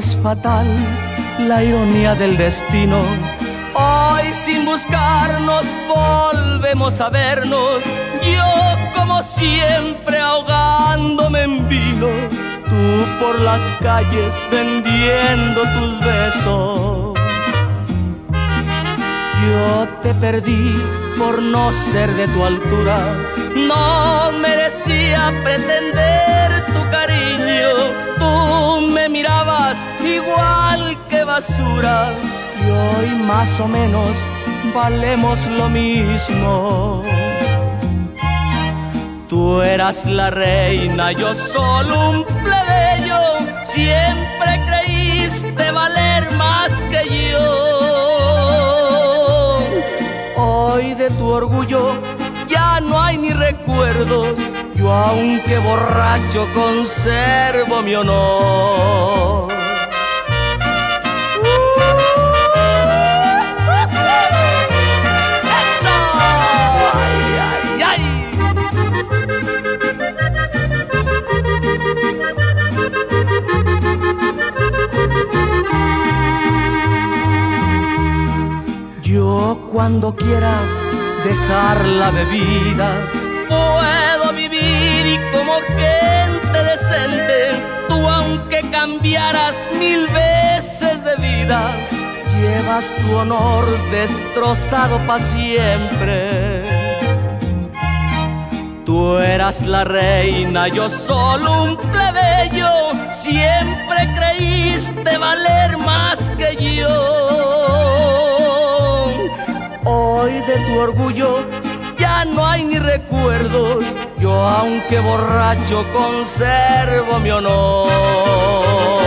es fatal la ironía del destino. Hoy sin buscarnos volvemos a vernos, yo como siempre ahogándome en vino, tú por las calles vendiendo tus besos. Yo te perdí por no ser de tu altura, no merecía pretender tu cariño, igual que basura y hoy más o menos valemos lo mismo. Tú eras la reina, yo solo un plebeyo, siempre creíste valer más que yo. Hoy de tu orgullo ya no hay ni recuerdos, yo aunque borracho conservo mi honor. Cuando quiera dejar la bebida. Puedo vivir y como gente decente, tú aunque cambiaras mil veces de vida, llevas tu honor destrozado para siempre. Tú eras la reina, yo solo un plebeyo, siempre creíste valer más que yo. Hoy de tu orgullo ya no hay ni recuerdos, yo aunque borracho conservo mi honor.